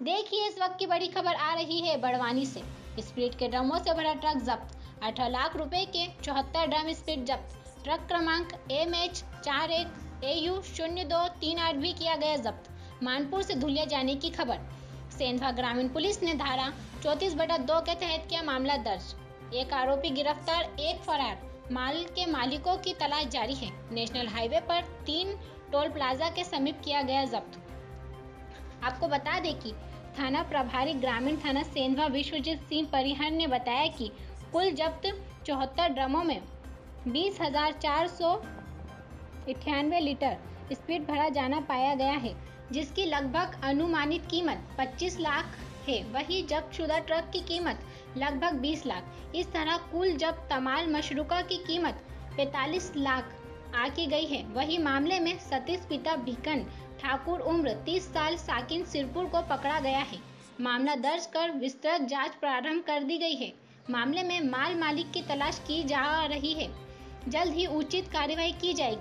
देखिए, इस वक्त की बड़ी खबर आ रही है बड़वानी से। स्प्रिट के ड्रमों से भरा ट्रक जब्त। अठारह लाख रुपए के चौहत्तर ड्रम स्प्रिट जब्त। ट्रक क्रमांक एम एच चार एक ए यू शून्य दो, तीन आठ भी किया गया जब्त। मानपुर से धुलिया जाने की खबर। सेंधवा ग्रामीण पुलिस ने धारा चौंतीस बटा दो के तहत किया मामला दर्ज। एक आरोपी गिरफ़्तार, एक फरार। माल के मालिकों की तलाश जारी है। नेशनल हाईवे पर तीन टोल प्लाजा के समीप किया गया जब्त। आपको बता दें कि थाना प्रभारी ग्रामीण थाना सेंधवा विश्वजीत सिंह परिहर ने बताया कि कुल जब्त चौहत्तर ड्रमों में बीस हज़ार चार सौ इक्यानवे लीटर स्पीड भरा जाना पाया गया है, जिसकी लगभग अनुमानित कीमत 25 लाख है वही जब्त शुदा ट्रक की कीमत लगभग 20 लाख। इस तरह कुल जब तमाल मशरूका की कीमत 45 लाख आकी गई है। वही मामले में सतीश पिता भिकन ठाकुर उम्र 30 साल साकिन सिरपुर को पकड़ा गया है। मामला दर्ज कर विस्तृत जाँच प्रारंभ कर दी गई है। मामले में माल मालिक की तलाश की जा रही है। जल्द ही उचित कार्रवाई की जाएगी।